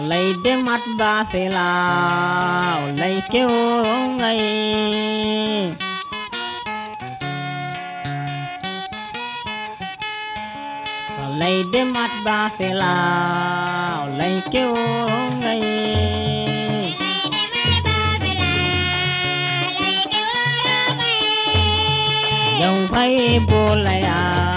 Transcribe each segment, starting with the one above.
lấy đêm mắt ba phê la lấy kêu ngay lấy đêm mắt ba phê la lấy kêu ngay dòng phải bồ lại à.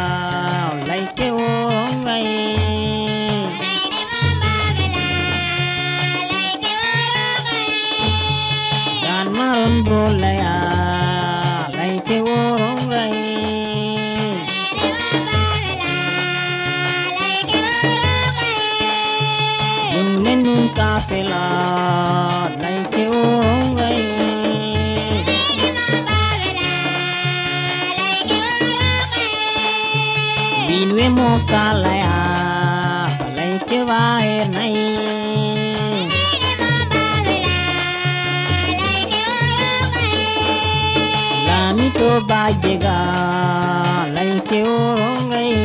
Vinue mo salaya Palay ke vae nai Lami to bajega Lai ke orongai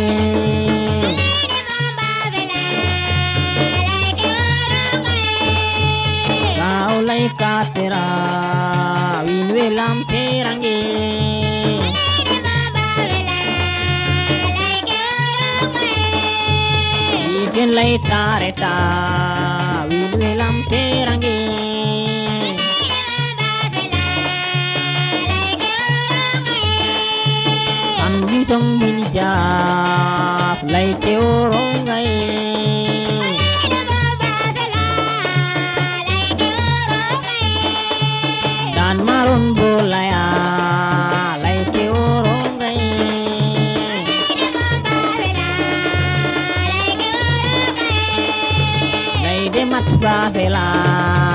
Kau lai ka tera Vinue lam Ikin lai tareta Vinue lam terangi Anji song min ja rong te orongai Dan bồ lại. Lai de mat ba